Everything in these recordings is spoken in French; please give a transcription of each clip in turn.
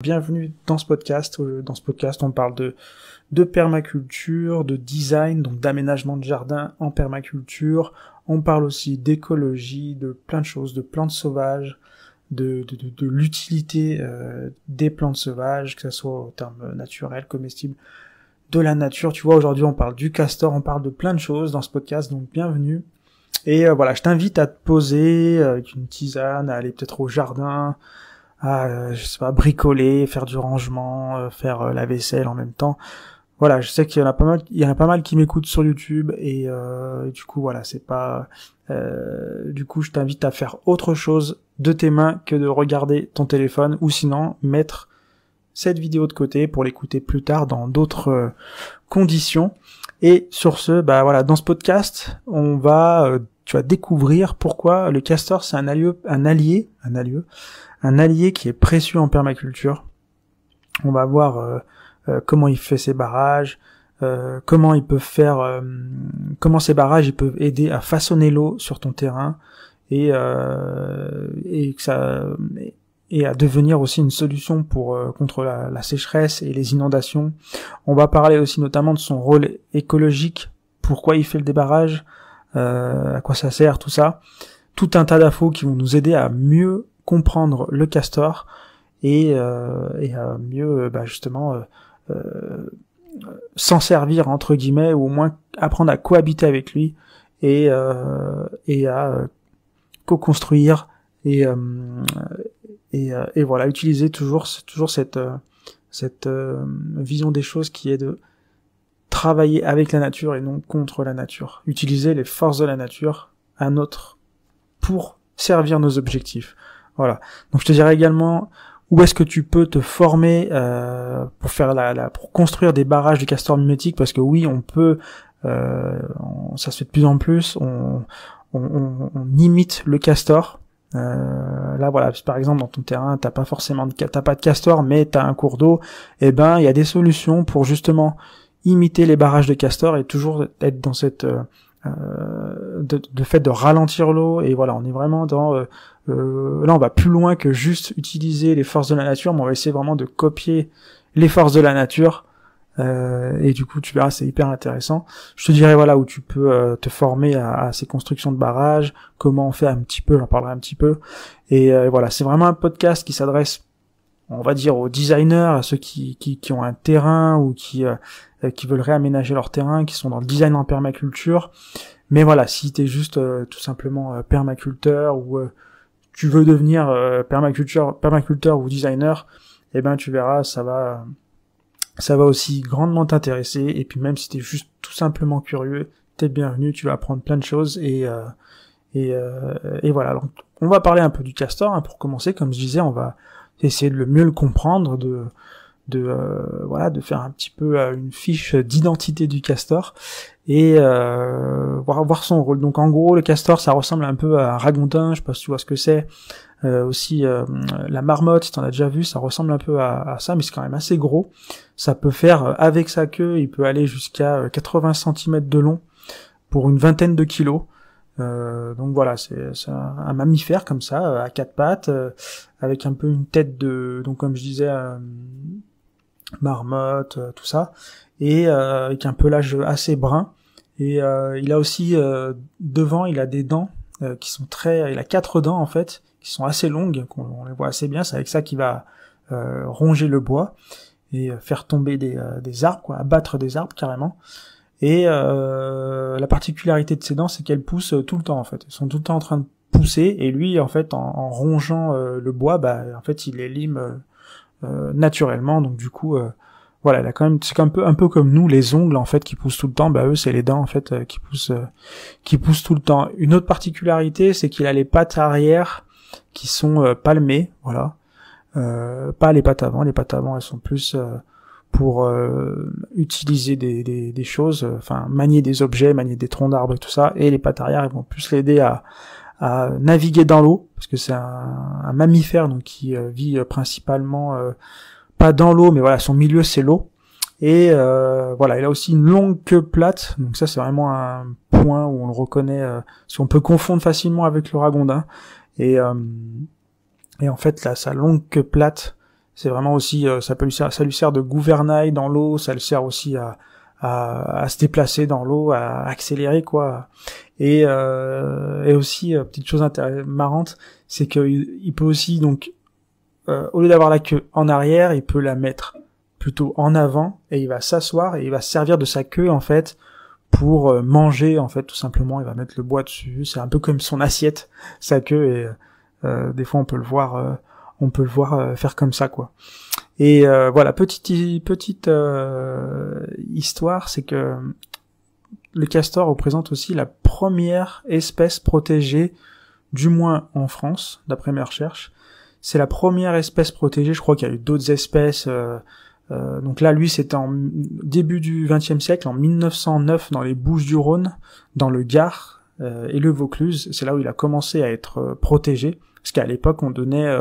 Bienvenue dans ce podcast. Euh, Dans ce podcast, on parle de, de permaculture, de design, donc d'aménagement de jardin en permaculture. On parle aussi d'écologie, de plein de choses, de plantes sauvages, de, l'utilité euh, des plantes sauvages, que ce soit au terme naturel, comestible, de la nature. Tu vois, aujourd'hui, on parle du castor, on parle de plein de choses dans ce podcast, donc bienvenue. Et euh, voilà, je t'invite à te poser avec une tisane, à aller peut-être au jardin, à, euh, je sais pas, bricoler, faire du rangement, euh, faire euh, la vaisselle en même temps. Voilà, je sais qu'il y en a pas mal, il y en a pas mal qui m'écoutent sur YouTube et, euh, du coup voilà, c'est pas, euh, du coup je t'invite à faire autre chose de tes mains que de regarder ton téléphone ou sinon mettre cette vidéo de côté pour l'écouter plus tard dans d'autres conditions. Et sur ce, bah voilà, dans ce podcast, on va, tu vas découvrir pourquoi le castor c'est un allié, un allié, un allié, qui est précieux en permaculture. On va voir euh, euh, comment il fait ses barrages, euh, comment il peut faire, euh, comment ces barrages ils peuvent aider à façonner l'eau sur ton terrain et euh, et que ça et à devenir aussi une solution pour euh, contre la, sécheresse et les inondations. On va parler aussi notamment de son rôle écologique, pourquoi il fait le débarrage, à quoi ça sert, tout ça. Tout un tas d'infos qui vont nous aider à mieux comprendre le castor et, euh, et à mieux euh, bah, justement euh, euh, s'en servir entre guillemets ou au moins apprendre à cohabiter avec lui et, euh, et à euh, co-construire et, euh, et, euh, et voilà utiliser toujours toujours cette euh, cette euh, vision des choses qui est de travailler avec la nature et non contre la nature. Utiliser les forces de la nature à notre pour servir nos objectifs. Voilà. Donc je te dirais également où est-ce que tu peux te former euh, pour faire la, la pour construire des barrages de castor mimétiques parce que oui on peut euh, ça se fait de plus en plus. On, on, on- imite le castor. Euh, là voilà. Par exemple dans ton terrain t'as pas forcément de t'as pas de castor mais t'as un cours d'eau et ben il y a des solutions pour justement imiter les barrages de castor et toujours être dans cette euh, euh, de, de fait de ralentir l'eau. Et voilà on est vraiment dans euh, euh, là on va plus loin que juste utiliser les forces de la nature mais on va essayer vraiment de copier les forces de la nature. Euh, et du coup tu verras c'est hyper intéressant. Je te dirai voilà où tu peux euh, te former à, à ces constructions de barrages comment on fait un petit peu j'en parlerai un petit peu. Et voilà c'est vraiment un podcast qui s'adresse on va dire aux designers à ceux qui, qui, ont un terrain ou qui euh, qui veulent réaménager leur terrain qui sont dans le design en permaculture. Mais voilà si t'es juste euh, tout simplement euh, permaculteur ou euh, tu veux devenir euh, permaculteur ou designer eh ben tu verras ça va ça va aussi grandement t'intéresser. Et puis même si t'es juste tout simplement curieux t'es bienvenu tu vas apprendre plein de choses et et, et voilà. On va parler un peu du castor hein, pour commencer. Comme je disais on va essayer de le mieux le comprendre de de euh, voilà de faire un petit peu euh, une fiche d'identité du castor et euh, voir son rôle. Donc en gros le castor ça ressemble un peu à un ragondin je sais pas si tu vois ce que c'est. Aussi la marmotte si t'en as déjà vu ça ressemble un peu à, à ça mais c'est quand même assez gros. Ça peut faire avec sa queue il peut aller jusqu'à euh, 80 cm de long pour une vingtaine de kilos euh, donc voilà, c'est un, un mammifère comme ça, euh, à quatre pattes, euh, avec un peu une tête de, donc comme je disais, euh, marmotte, euh, tout ça, et avec un pelage assez brun. Et il a aussi devant, il a des dents qui sont très, il a quatre dents en fait, qui sont assez longues, qu'on on les voit assez bien. C'est avec ça qu'il va ronger le bois et faire tomber des, des arbres, quoi, abattre des arbres carrément. Et euh, la particularité de ces dents, c'est qu'elles poussent euh, tout le temps en fait. Elles sont tout le temps en train de pousser et lui, en fait, en, rongeant euh, le bois, bah, en fait, il les lime naturellement. Donc du coup, voilà, il a quand même, c'est un peu, un peu comme nous, les ongles en fait qui poussent tout le temps. Bah eux, c'est les dents en fait qui poussent, qui poussent tout le temps. Une autre particularité, c'est qu'il a les pattes arrière qui sont palmées, voilà. Pas les pattes avant. Les pattes avant, elles sont plus pour euh, utiliser des, des, des choses, euh, enfin manier des objets, manier des troncs d'arbres et tout ça, et les pattes elles vont plus l'aider à, à naviguer dans l'eau, parce que c'est un, un mammifère donc qui euh, vit euh, principalement euh, pas dans l'eau, mais voilà son milieu c'est l'eau. Et euh, voilà, il a aussi une longue queue plate, donc ça c'est vraiment un point où on le reconnaît, euh, si on peut confondre facilement avec le ragondin. Et, euh, et en fait là, sa longue queue plate, C'est vraiment aussi, ça peut lui ça lui sert de gouvernail dans l'eau, ça le sert aussi à, à, à se déplacer dans l'eau, à accélérer quoi. Et, euh, et aussi petite chose marrante, c'est qu'il il peut aussi donc au lieu d'avoir la queue en arrière, il peut la mettre plutôt en avant et il va s'asseoir et il va servir de sa queue en fait pour euh, manger en fait tout simplement il va mettre le bois dessus c'est un peu comme son assiette sa queue et euh, des fois on peut le voir euh, on peut le voir faire comme ça quoi et voilà petite petite histoire c'est que le castor représente aussi la première espèce protégée du moins en France d'après mes recherches c'est la première espèce protégée je crois qu'il y a eu d'autres espèces euh, donc là, lui, c'était en début du XXe siècle, en 1909, dans les Bouches-du-Rhône, dans le Gard euh, et le Vaucluse. C'est là où il a commencé à être euh, protégé, parce qu'à l'époque, on donnait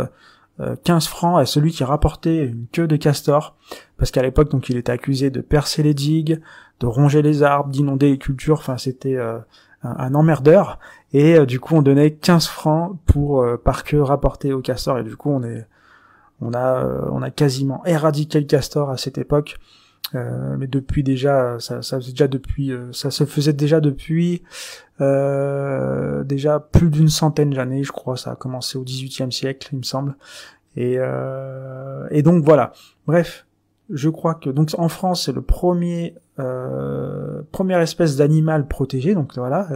15 francs à celui qui rapportait une queue de castor, parce qu'à l'époque, donc, il était accusé de percer les digues, de ronger les arbres, d'inonder les cultures. Enfin, c'était un, un, emmerdeur. Et du coup, on donnait 15 francs pour par queue rapportée au castor. Et du coup, on est on a, euh, on a quasiment éradiqué le castor à cette époque. Euh, mais depuis déjà, ça, ça faisait déjà depuis, euh, ça se faisait déjà depuis euh, déjà plus d'une centaine d'années, je crois. Ça a commencé au XVIIIe siècle, il me semble. Et, et donc voilà. Bref, je crois que donc en France c'est le premier première espèce d'animal protégé. Donc voilà,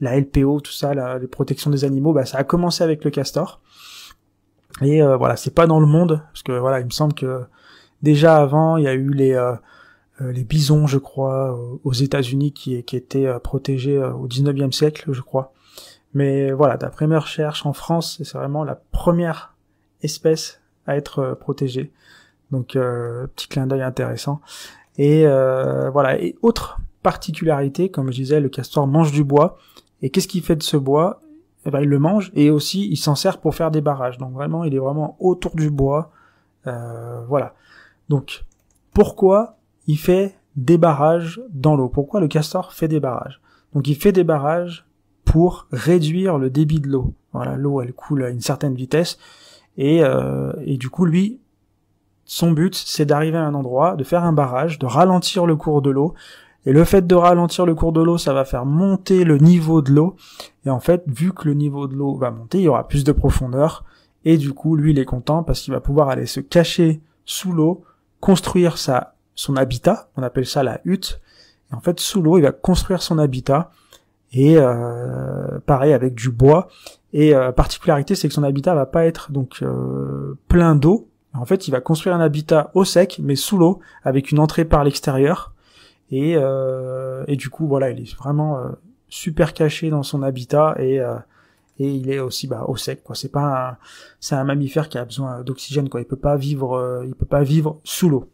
la LPO, tout ça, la, les protections des animaux, bah, ça a commencé avec le castor. Et euh, voilà, c'est pas dans le monde, parce que voilà, il me semble que déjà avant, il y a eu les euh, euh, bisons, je crois, aux États-Unis qui, étaient protégés au 19e siècle, je crois. Mais voilà, d'après mes recherches en France, c'est vraiment la première espèce à être protégée. Donc petit clin d'œil intéressant. Et voilà, et autre particularité, comme je disais, le castor mange du bois. Et qu'est-ce qu'il fait de ce bois? Eh ben, il le mange et aussi il s'en sert pour faire des barrages. Donc vraiment, il est vraiment autour du bois. Euh, voilà. Donc pourquoi il fait des barrages dans l'eau? Pourquoi le castor fait des barrages? Donc il fait des barrages pour réduire le débit de l'eau. Voilà, l'eau elle coule à une certaine vitesse et, euh, et du coup lui son but c'est d'arriver à un endroit, de faire un barrage, de ralentir le cours de l'eau et le fait de ralentir le cours de l'eau, ça va faire monter le niveau de l'eau. Et en fait, vu que le niveau de l'eau va monter, il y aura plus de profondeur. Et du coup, lui, il est content parce qu'il va pouvoir aller se cacher sous l'eau, construire sa, son habitat. On appelle ça la hutte. Et en fait, sous l'eau, il va construire son habitat. Et euh, pareil avec du bois. Et euh, particularité, c'est que son habitat va pas être donc euh, plein d'eau. En fait, il va construire un habitat au sec, mais sous l'eau, avec une entrée par l'extérieur. Et, euh, et du coup, voilà, il est vraiment super caché dans son habitat et et il est aussi bah, au sec quoi. C'est pas un, c'est un mammifère qui a besoin d'oxygène quoi. Il peut pas vivre il peut pas vivre sous l'eau.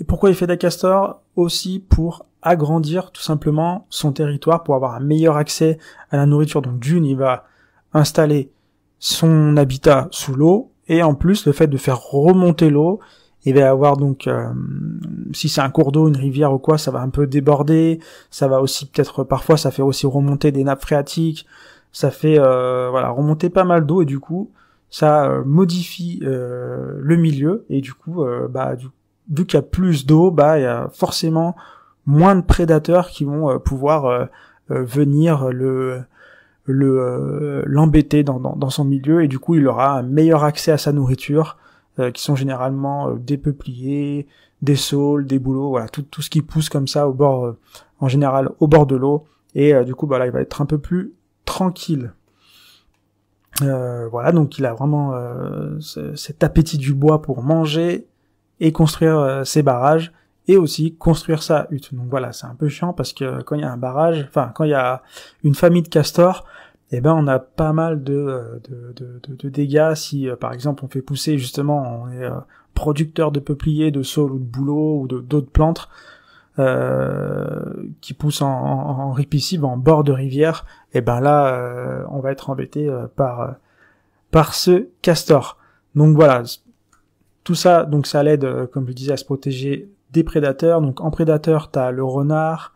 Et pourquoi il fait des castors? Aussi pour agrandir tout simplement son territoire pour avoir un meilleur accès à la nourriture. Donc d'une il va installer son habitat sous l'eau. Et en plus le fait de faire remonter l'eau il va avoir donc euh, si c'est un cours d'eau, une rivière ou quoi, ça va un peu déborder, ça va aussi peut-être parfois ça fait aussi remonter des nappes phréatiques, ça fait euh, voilà remonter pas mal d'eau et du coup ça euh, modifie le milieu et du coup bah du, vu qu'il y a plus d'eau, bah il y a forcément moins de prédateurs qui vont pouvoir venir le le l'embêter dans, dans, dans, son milieu et du coup il aura un meilleur accès à sa nourriture euh, qui sont généralement euh, des peupliers, des saules, des bouleaux, voilà, tout, tout ce qui pousse comme ça au bord, euh, en général au bord de l'eau. Et du coup, bah là, il va être un peu plus tranquille. voilà, donc il a vraiment cet appétit du bois pour manger et construire ses barrages et aussi construire sa hutte. Donc voilà, c'est un peu chiant parce que quand il y a un barrage, enfin quand il y a une famille de castors, eh ben on a pas mal de, euh, dégâts si euh, par exemple on fait pousser justement on est euh, producteur de peupliers, de saules ou de bouleaux ou d'autres plantes qui poussent en, en, en en bord de rivière, et eh ben là on va être embêté par par ce castor. Donc voilà, tout ça donc ça l'aide comme je disais à se protéger des prédateurs. Donc en prédateur t'as le renard,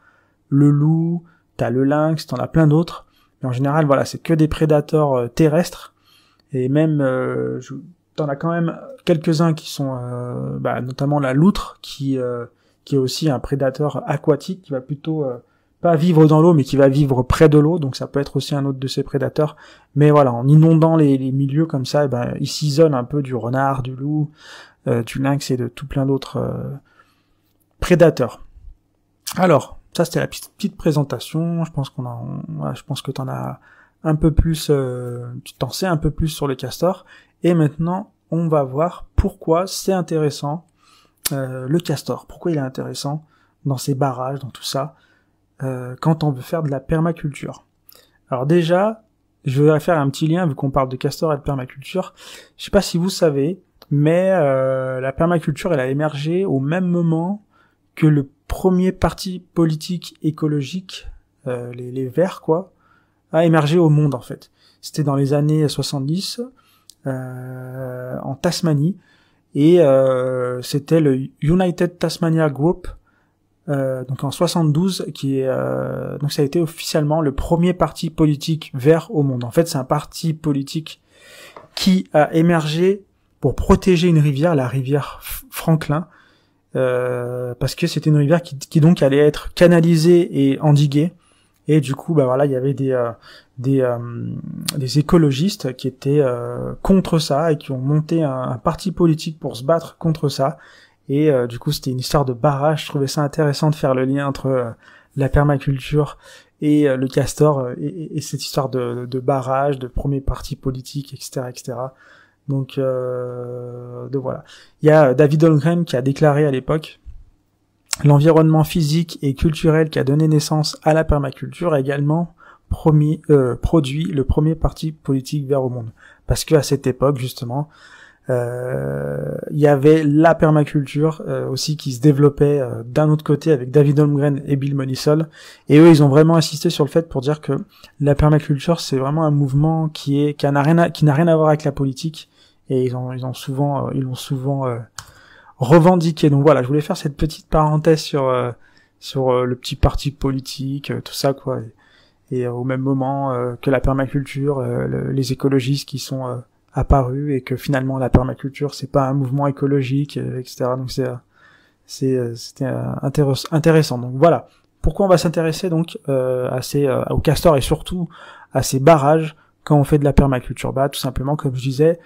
le loup, t'as le lynx, t'en as plein d'autres. Mais en général, voilà, c'est que des prédateurs euh, terrestres. Et même, euh, t'en as quand même quelques-uns qui sont bah, notamment la loutre qui qui est aussi un prédateur aquatique qui va plutôt pas vivre dans l'eau, mais qui va vivre près de l'eau, donc ça peut être aussi un autre de ses prédateurs. Mais voilà, en inondant les, milieux comme ça, eh ben, il s'isole un peu du renard, du loup, euh, du lynx et de tout plein d'autres euh, prédateurs. Alors, ça c'était la petite, présentation. Je pense qu'on a, je pense que t'en as un peu plus, euh, tu t'en sais un peu plus sur le castor. Et maintenant, on va voir pourquoi c'est intéressant le castor. Pourquoi il est intéressant dans ces barrages, dans tout ça. Euh, quand on veut faire de la permaculture. Alors déjà, je vais faire un petit lien vu qu'on parle de castor et de permaculture. Je sais pas si vous savez, mais euh, la permaculture elle a émergé au même moment que le premier parti politique écologique, euh, les, les, Verts quoi, a émergé au monde en fait. C'était dans les années 70 en Tasmanie et c'était le United Tasmania Group euh, donc en 72, qui est euh, donc ça a été officiellement le premier parti politique vert au monde. En fait, c'est un parti politique qui a émergé pour protéger une rivière, la rivière Franklin, euh, parce que c'était une rivière qui, qui, donc allait être canalisée et endiguée. Et du coup, bah voilà, il y avait des des, des écologistes qui étaient contre ça et qui ont monté un parti politique pour se battre contre ça. Et euh, du coup, c'était une histoire de barrage. Je trouvais ça intéressant de faire le lien entre euh, la permaculture et euh, le castor et, cette histoire de, barrage, de premier parti politique, etc., etc. Donc, de voilà. Il y a David Holmgren qui a déclaré à l'époque l'environnement physique et culturel qui a donné naissance à la permaculture a également promis, produit le premier parti politique vert au monde. Parce que à cette époque, justement, euh, il y avait la permaculture euh, aussi qui se développait euh, d'un autre côté avec David Holmgren et Bill Monisol. Et eux, ils ont vraiment insisté sur le fait pour dire que la permaculture, c'est vraiment un mouvement qui est qui n'a rien à, qui n'a rien à voir avec la politique. Et ils ont ils ont souvent ils l'ont souvent revendiqué. Donc voilà, je voulais faire cette petite parenthèse sur sur le petit parti politique, tout ça quoi. Et, au même moment que la permaculture, les écologistes qui sont apparu et que finalement la permaculture c'est pas un mouvement écologique, euh, etc. Donc c'est c'est euh, c'était euh, intéressant. Donc voilà. Pourquoi on va s'intéresser donc euh, à ces euh, aux castors et surtout à ces barrages quand on fait de la permaculture? Bah tout simplement comme je disais,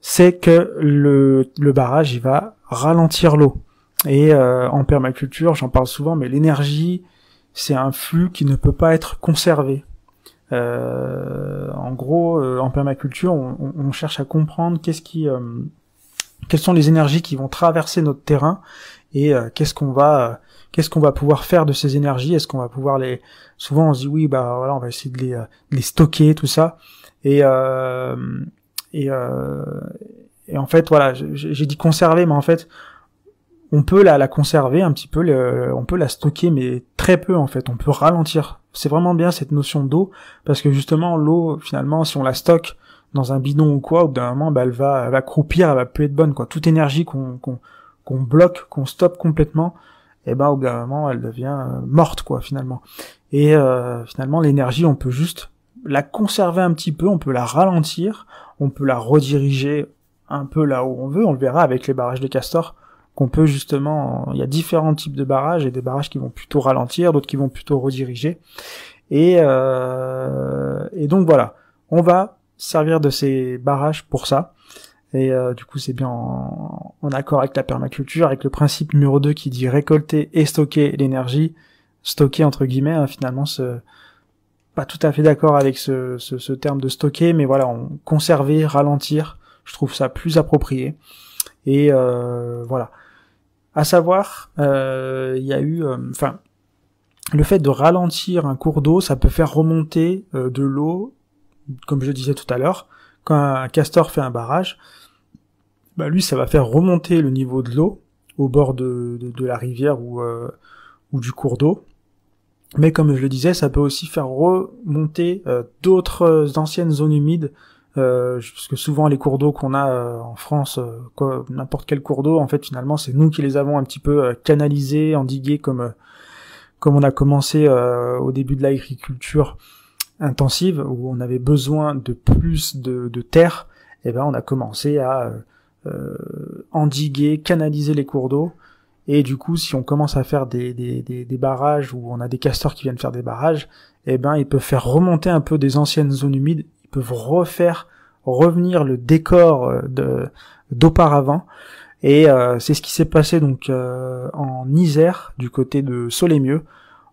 c'est que le le barrage il va ralentir l'eau. Et en permaculture, j'en parle souvent, mais l'énergie c'est un flux qui ne peut pas être conservé. Euh, en gros, euh, en permaculture, on, cherche à comprendre qu'est-ce qui, euh, quelles sont les énergies qui vont traverser notre terrain et qu'est-ce qu'on va, qu'est-ce qu'on va pouvoir faire de ces énergies. Est-ce qu'on va pouvoir les, souvent on se dit oui, bah voilà, on va essayer de les, les stocker, tout ça. Et et, et en fait, voilà, j'ai dit conserver, mais en fait, on peut la, la conserver un petit peu, on peut la stocker, mais très peu en fait. On peut ralentir c'est vraiment bien cette notion d'eau parce que justement l'eau finalement si on la stocke dans un bidon ou quoi au bout d'un moment bah, elle va elle va croupir elle va plus être bonne quoi. Toute énergie qu'on qu'on bloque qu'on stoppe complètement et eh ben au bout d'un moment elle devient euh, morte quoi finalement. Et euh, finalement l'énergie on peut juste la conserver un petit peu on peut la ralentir on peut la rediriger un peu là où on veut on le verra avec les barrages de Castor qu'on peut justement, il y a différents types de barrages et des barrages qui vont plutôt ralentir, d'autres qui vont plutôt rediriger. Et, euh, donc voilà, on va servir de ces barrages pour ça. Et euh, du coup, c'est bien en, accord avec la permaculture, avec le principe numéro 2 qui dit récolter et stocker l'énergie, stocker entre guillemets, hein, finalement, ce, pas tout à fait d'accord avec ce, terme de stocker, mais voilà, on, conserver, ralentir, je trouve ça plus approprié. Et euh, voilà. À savoir, euh, il y a eu, euh, enfin, le fait de ralentir un cours d'eau, ça peut faire remonter euh, de l'eau, comme je disais tout à l'heure, quand un castor fait un barrage, bah lui, ça va faire remonter le niveau de l'eau au bord de, la rivière ou du cours d'eau. Mais comme je le disais, ça peut aussi faire remonter d'autres anciennes zones humides euh, parce que souvent les cours d'eau qu'on a euh, en France, euh, n'importe quel cours d'eau, en fait finalement c'est nous qui les avons un petit peu canalisés, endigués comme on a commencé au début de l'agriculture intensive où on avait besoin de plus de, terre, et eh ben on a commencé à endiguer, canaliser les cours d'eau. Et du coup, si on commence à faire des, barrages où on a des castors qui viennent faire des barrages, eh ben, ils peuvent faire remonter un peu des anciennes zones humides. Peuvent refaire revenir le décor de d'auparavant. Et c'est ce qui s'est passé donc en Isère, du côté de Solémieux.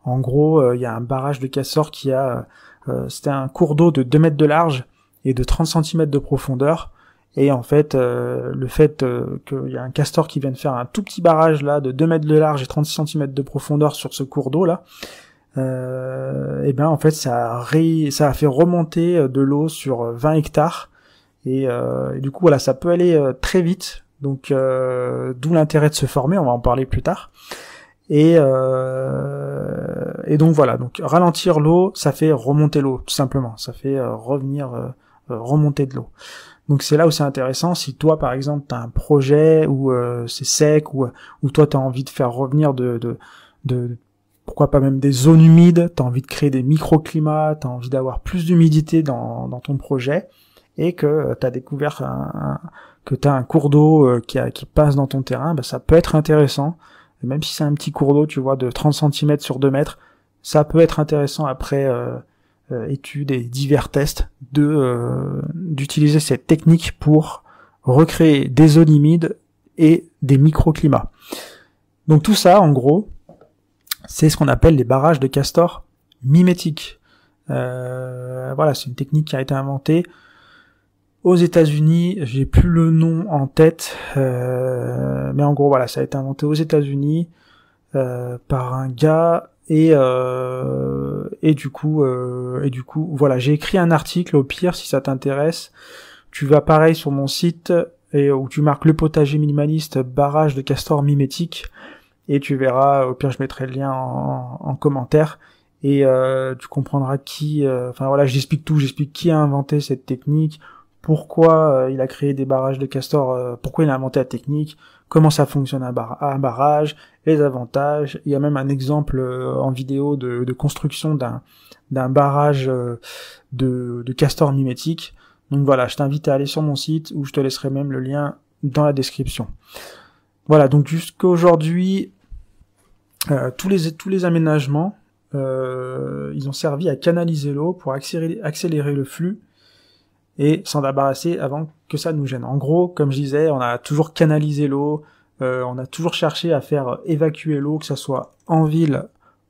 En gros, il y a un barrage de castors qui a euh, c'était un cours d'eau de 2 mètres de large et de 30 cm de profondeur. Et en fait, euh, le fait euh, qu'il y a un castor qui vient de faire un tout petit barrage là de 2 mètres de large et 30 cm de profondeur sur ce cours d'eau là, et bien en fait ça a, ça a fait remonter de l'eau sur 20 hectares. Et, du coup voilà, ça peut aller très vite. Donc d'où l'intérêt de se former, on va en parler plus tard. Et, euh, et donc voilà, donc ralentir l'eau, ça fait remonter l'eau, tout simplement. Ça fait euh, revenir, euh, remonter de l'eau. Donc c'est là où c'est intéressant. Si toi, par exemple, tu as un projet où c'est sec, ou toi, tu as envie de faire revenir de, de, de pourquoi pas même des zones humides, tu as envie de créer des microclimats, tu as envie d'avoir plus d'humidité dans, ton projet, et que tu as découvert un, que tu as un cours d'eau qui, qui passe dans ton terrain, bah, ça peut être intéressant même si c'est un petit cours d'eau, tu vois, de 30 cm sur 2 mètres, ça peut être intéressant après euh, euh, études et divers tests de euh, d'utiliser cette technique pour recréer des zones humides et des microclimats. Donc tout ça, en gros, c'est ce qu'on appelle les barrages de castor mimétiques. voilà, c'est une technique qui a été inventée aux États-Unis, j'ai plus le nom en tête, euh, mais en gros voilà, ça a été inventé aux États-Unis euh, par un gars et euh, et du coup et du coup voilà, j'ai écrit un article au pire si ça t'intéresse, tu vas pareil sur mon site et où tu marques le potager minimaliste barrage de castor mimétique et tu verras au pire je mettrai le lien en, en commentaire et tu comprendras qui enfin voilà j'explique tout j'explique qui a inventé cette technique pourquoi euh, il a créé des barrages de castor, euh, pourquoi il a inventé la technique, comment ça fonctionne un, barrage, les avantages. Il y a même un exemple euh, en vidéo de, construction d'un barrage de, de castor mimétique. Donc voilà, je t'invite à aller sur mon site où je te laisserai même le lien dans la description. Voilà, donc jusqu'à aujourd'hui, tous les tous les aménagements, ils ont servi à canaliser l'eau pour accélérer, le flux et s'en débarrasser avant que ça nous gêne. En gros, comme je disais, on a toujours canalisé l'eau, euh, on a toujours cherché à faire évacuer l'eau, que ce soit en ville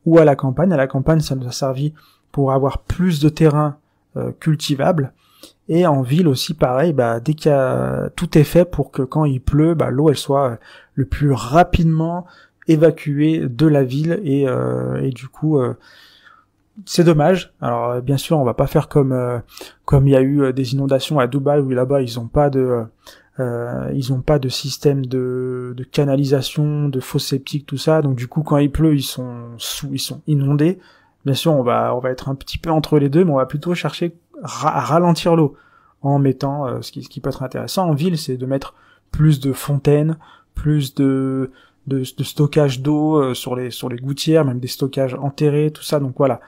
ou à la campagne. À la campagne, ça nous a servi pour avoir plus de terrain euh, cultivable. Et en ville aussi, pareil, bah, dès qu'il tout est fait pour que quand il pleut, bah, l'eau elle soit le plus rapidement évacuée de la ville et, euh, et du coup c'est dommage. Alors euh, bien sûr, on va pas faire comme euh, comme il y a eu euh, des inondations à Dubaï où là-bas ils ont pas de ils ont pas de système de, de canalisation, de fosse septique, tout ça. Donc du coup, quand il pleut, ils sont sous, ils sont inondés. Bien sûr, on va on va être un petit peu entre les deux, mais on va plutôt chercher à ralentir l'eau en mettant ce qui ce qui peut être intéressant en ville, c'est de mettre plus de fontaines, plus de de, de stockage d'eau sur les sur les gouttières, même des stockages enterrés, tout ça. Donc voilà,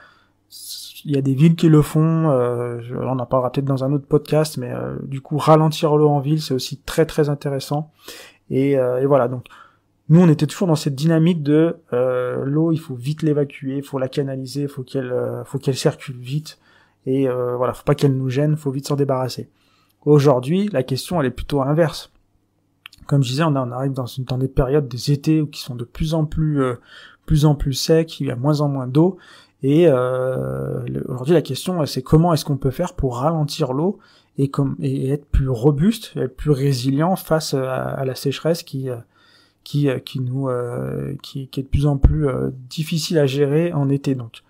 il y a des villes qui le font, euh, on en parlera peut-être dans un autre podcast, mais euh, du coup ralentir l'eau en ville c'est aussi très très intéressant. Et, euh, et, voilà donc nous on était toujours dans cette dynamique de euh, l'eau il faut vite l'évacuer, il faut la canaliser, il faut qu'elle faut qu'elle circule vite et voilà faut pas qu'elle nous gêne, faut vite s'en débarrasser. Aujourd'hui la question elle est plutôt inverse. Comme je disais on, arrive dans, une, des périodes des étés qui sont de plus en plus plus en plus secs, il y a moins en moins d'eau et euh, aujourd'hui, la question, c'est comment est-ce qu'on peut faire pour ralentir l'eau et, être plus robuste, être plus résilient face à, la sécheresse qui, euh, qui, euh, qui nous, euh, qui, est de plus en plus difficile à gérer en été. Donc,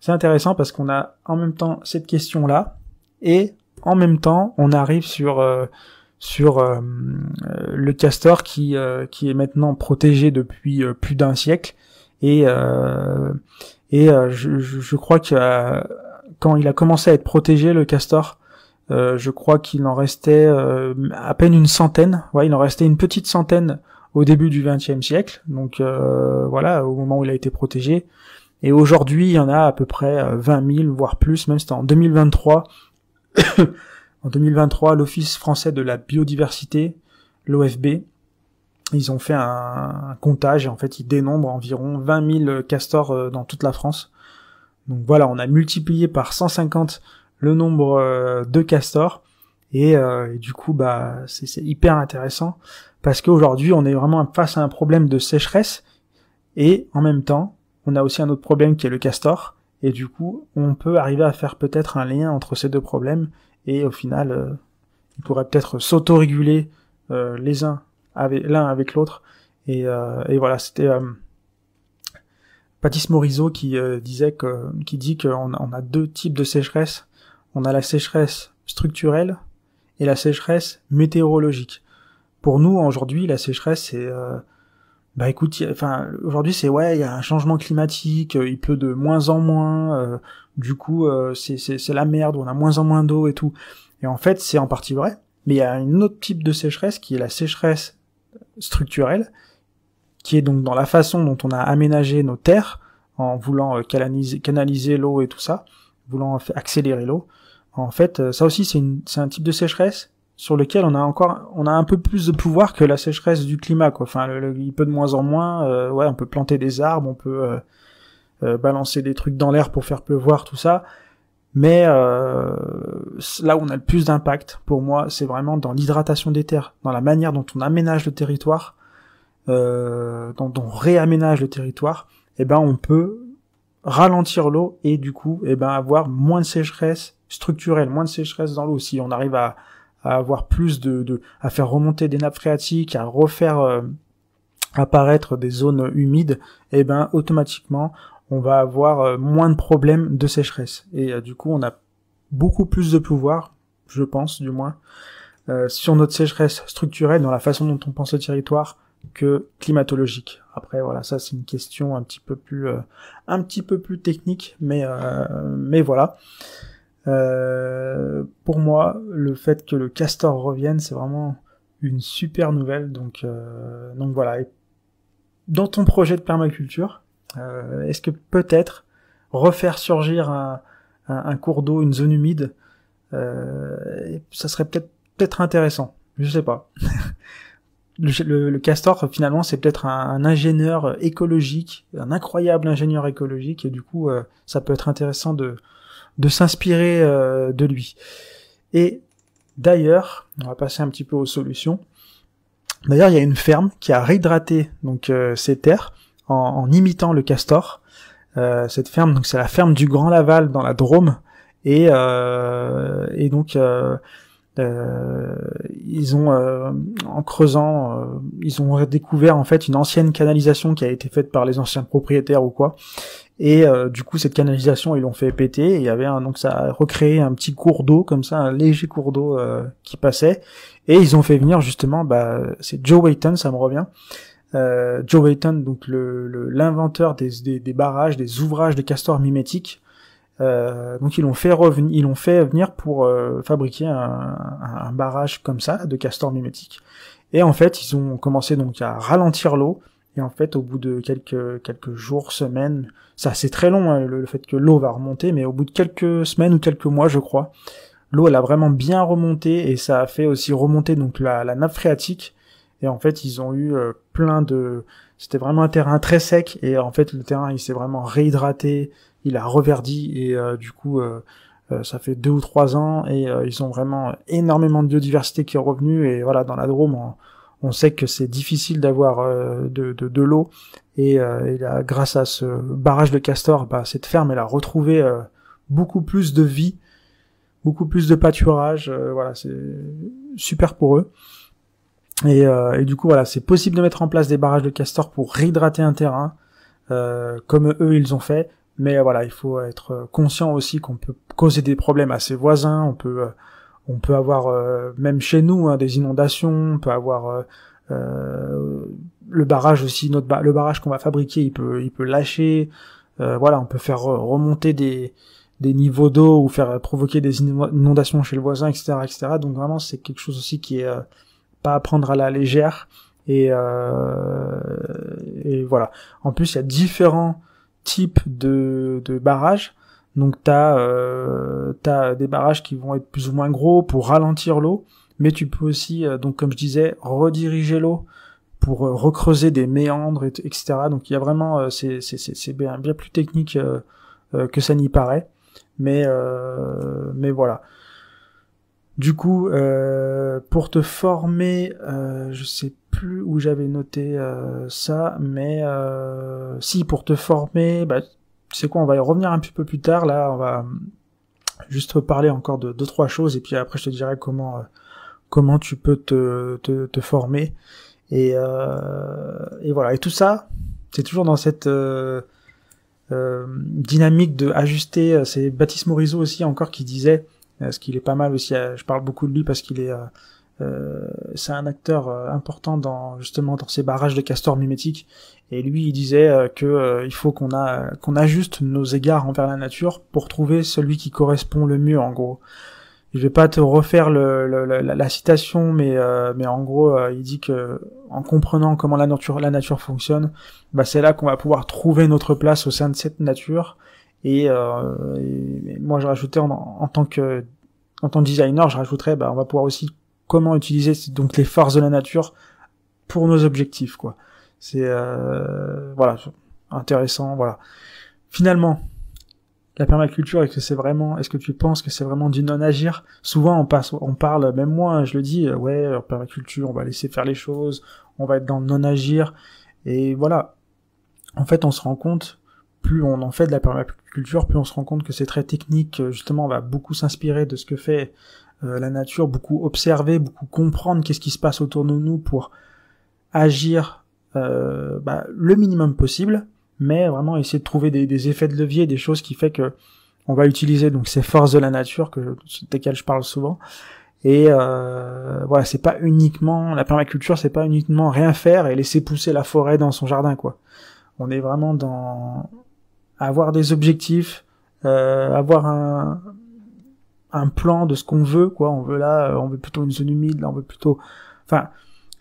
c'est intéressant parce qu'on a en même temps cette question-là et en même temps, on arrive sur sur le castor qui qui est maintenant protégé depuis plus d'un siècle et euh, et euh, je, je, crois que euh, quand il a commencé à être protégé le castor, je crois qu'il en restait à peine une centaine. Ouais, il en restait une petite centaine au début du XXe siècle. Donc voilà, au moment où il a été protégé. Et aujourd'hui, il y en a à peu près 20 000, voire plus, même c'était en 2023. en 2023, l'Office français de la biodiversité, l'OFB, ils ont fait un, comptage et en fait ils dénombrent environ 20 000 castors euh, dans toute la France. Donc voilà, on a multiplié par 150 le nombre euh, de castors. Et, euh, et du coup bah c'est hyper intéressant parce qu'aujourd'hui on est vraiment face à un problème de sécheresse. Et en même temps on a aussi un autre problème qui est le castor. Et du coup on peut arriver à faire peut-être un lien entre ces deux problèmes et au final euh, ils pourraient peut-être s'autoréguler euh, les uns avec l'un avec l'autre et, et voilà c'était Patis Morisot qui disait que qui dit qu'on on a deux types de sécheresse on a la sécheresse structurelle et la sécheresse météorologique. Pour nous, aujourd'hui, la sécheresse, c'est... Euh, bah écoute, enfin aujourd'hui c'est ouais, il y a un changement climatique, euh, il pleut de moins en moins, euh, du coup c'est c'est la merde, on a moins en moins d'eau et tout. Et en fait c'est en partie vrai, mais il y a un autre type de sécheresse qui est la sécheresse structurelle, qui est donc dans la façon dont on a aménagé nos terres en voulant canaliser l'eau et tout ça, voulant accélérer l'eau. En fait, euh, ça aussi, c'est un type de sécheresse sur lequel on a encore, on a un peu plus de pouvoir que la sécheresse du climat, quoi. Enfin, il peut de moins en moins. Euh, ouais, on peut planter des arbres, on peut euh, balancer des trucs dans l'air pour faire pleuvoir, tout ça. Mais là où on a le plus d'impact, pour moi, c'est vraiment dans l'hydratation des terres, dans la manière dont on aménage le territoire, dont on réaménage le territoire. Eh ben, on peut ralentir l'eau et du coup, eh ben, avoir moins de sécheresse structurelle, moins de sécheresse dans l'eau. Si on arrive à, avoir plus de, à faire remonter des nappes phréatiques, à refaire euh, apparaître des zones humides, et eh ben automatiquement on va avoir euh, moins de problèmes de sécheresse. Et euh, du coup on a beaucoup plus de pouvoir, je pense du moins, sur notre sécheresse structurelle dans la façon dont on pense le territoire que climatologique. Après voilà, ça c'est une question un petit peu plus un petit peu plus technique, mais mais voilà. Euh, pour moi, le fait que le castor revienne, c'est vraiment une super nouvelle. Donc, euh, donc voilà. dans ton projet de permaculture, euh, est-ce que peut-être refaire surgir un, cours d'eau, une zone humide, ça serait peut-être intéressant. Je sais pas. le, castor, finalement, c'est peut-être un, ingénieur écologique, un incroyable ingénieur écologique, et du coup, ça peut être intéressant de de s'inspirer euh, de lui. Et d'ailleurs, on va passer un petit peu aux solutions. D'ailleurs, il y a une ferme qui a réhydraté donc euh, ses terres en, imitant le castor. Euh, cette ferme, donc c'est la ferme du Grand Laval dans la Drôme, et, et donc ils ont en creusant, ils ont découvert en fait une ancienne canalisation qui a été faite par les anciens propriétaires ou quoi, et euh, du coup, cette canalisation, ils l'ont fait péter. Il y avait un, donc ça a recréé un petit cours d'eau comme ça, un léger cours d'eau euh, qui passait. Et ils ont fait venir justement, bah, c'est Joe Wayton, ça me revient. Euh, Joe Wayton, donc l'inventeur des, barrages, des ouvrages de castors mimétiques. Donc ils l'ont fait revenir, ils l'ont fait venir pour fabriquer un, un, barrage comme ça de castors mimétiques. Et en fait, ils ont commencé donc à ralentir l'eau et en fait, au bout de quelques quelques jours, semaines, ça c'est très long hein, le, fait que l'eau va remonter, mais au bout de quelques semaines ou quelques mois, je crois, l'eau elle a vraiment bien remonté et ça a fait aussi remonter donc la, la nappe phréatique. Et en fait, ils ont eu euh, plein de, c'était vraiment un terrain très sec et en fait le terrain il s'est vraiment réhydraté, il a reverdi et euh, du coup euh, ça fait deux ou trois ans et ils ont vraiment énormément de biodiversité qui est revenue et voilà dans la Drôme on sait que c'est difficile d'avoir euh, de, l'eau et, euh, grâce à ce barrage de castor, bah, cette ferme a retrouvé euh, beaucoup plus de vie, beaucoup plus de pâturage, voilà c'est super pour eux. Et, et, du coup voilà c'est possible de mettre en place des barrages de castor pour réhydrater un terrain comme eux ils ont fait, mais voilà il faut être conscient aussi qu'on peut causer des problèmes à ses voisins, on peut on peut avoir euh, même chez nous hein, des inondations, on peut avoir euh, euh, le barrage aussi, le barrage qu'on va fabriquer, il peut, il peut lâcher. voilà, on peut faire remonter des, des niveaux d'eau ou faire provoquer des inondations chez le voisin, etc., etc. Donc vraiment, c'est quelque chose aussi qui est pas à prendre à la légère. Et, et voilà. En plus, il y a différents types de, de barrages. Donc euh, as des barrages qui vont être plus ou moins gros pour ralentir l'eau, mais tu peux aussi, euh, donc comme je disais, rediriger l'eau pour euh, recreuser des méandres, etc. Donc il y a vraiment, euh, c'est bien, bien plus technique que ça n'y paraît, mais mais voilà. Du coup, pour te former, je sais plus où j'avais noté ça, mais si pour te former, bah, tu sais quoi, on va y revenir un petit peu plus tard. Là, on va juste parler encore de deux trois choses et puis après je te dirai comment euh, comment tu peux te te, former et euh, et voilà et tout ça c'est toujours dans cette euh, euh dynamique de ajuster euh, c'est Baptiste Morisot aussi encore qui disait ce qu'il est pas mal aussi je parle beaucoup de lui parce qu'il est euh, c'est un acteur euh, important dans justement dans ces barrages de castors mimétiques. Et lui, il disait euh, que il faut qu'on a qu'on ajuste nos égards envers la nature pour trouver celui qui correspond le mieux, en gros. Je vais pas te refaire le, la, citation, mais mais en gros, il dit que en comprenant comment la nature la nature fonctionne, bah c'est là qu'on va pouvoir trouver notre place au sein de cette nature. Et, moi, je rajoutais en, en tant que en tant que designer, je rajouterais, bah, on va pouvoir aussi comment utiliser donc les forces de la nature pour nos objectifs quoi. C'est euh, voilà intéressant voilà. Finalement, la permaculture est-ce que c'est vraiment est-ce que tu penses que c'est vraiment du non agir Souvent on on parle même moi je le dis ouais permaculture on va laisser faire les choses, on va être dans le non agir et voilà. En fait, on se rend compte plus on en fait de la permaculture, plus on se rend compte que c'est très technique. Justement, on va beaucoup s'inspirer de ce que fait euh, la nature, beaucoup observer, beaucoup comprendre qu'est-ce qui se passe autour de nous pour agir euh, bah, le minimum possible, mais vraiment essayer de trouver des, effets de levier, des choses qui fait que on va utiliser donc ces forces de la nature que desquelles je parle souvent. Et euh, voilà, c'est pas uniquement la permaculture, c'est pas uniquement rien faire et laisser pousser la forêt dans son jardin quoi. On est vraiment dans avoir des objectifs, euh, avoir un, un plan de ce qu'on veut, quoi. On veut là, euh, on veut plutôt une zone humide, là on veut plutôt. Enfin,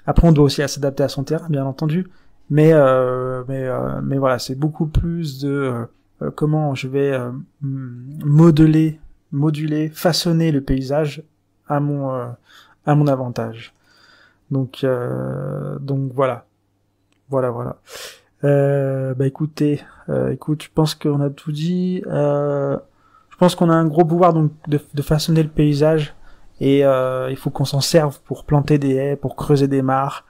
après on doit aussi s'adapter à son terrain, bien entendu. Mais euh, mais euh, mais voilà, c'est beaucoup plus de comment je vais modeler, moduler, façonner le paysage à mon à mon avantage. Donc donc voilà, voilà voilà. bah écoutez, écoute, je pense qu'on a tout dit. Euh, je pense qu'on a un gros pouvoir donc de, de façonner le paysage et euh, il faut qu'on s'en serve pour planter des haies, pour creuser des mares,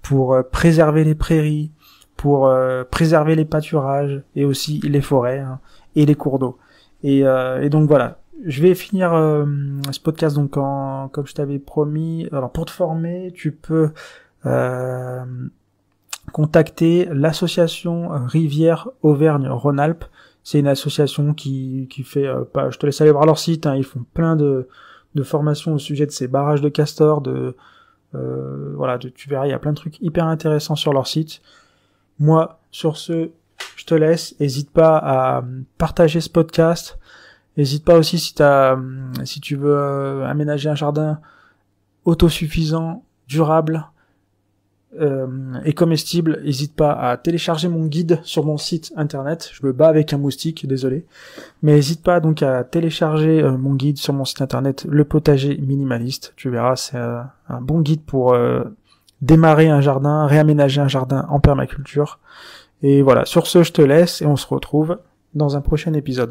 pour euh, préserver les prairies, pour euh, préserver les pâturages et aussi les forêts hein, et les cours d'eau. Et, et, donc voilà, je vais finir ce podcast donc en, comme je t'avais promis. Alors pour te former, tu peux contacter l'association Rivière Auvergne-Rhône-Alpes c'est une association qui, qui fait, euh, pas, je te laisse aller voir leur site, hein, ils font plein de, de formations au sujet de ces barrages de castors, de, euh, voilà, tu verras, il y a plein de trucs hyper intéressants sur leur site. Moi, sur ce, je te laisse. N'hésite pas à partager ce podcast. N'hésite pas aussi si, as, si tu veux euh, aménager un jardin autosuffisant, durable, euh, et comestible, n'hésite pas à télécharger mon guide sur mon site internet. Je me bats avec un moustique, désolé. Mais n'hésite pas donc à télécharger euh, mon guide sur mon site internet, le potager minimaliste. Tu verras, c'est euh, un bon guide pour démarrer un jardin, réaménager un jardin en permaculture. Et voilà, sur ce, je te laisse et on se retrouve dans un prochain épisode.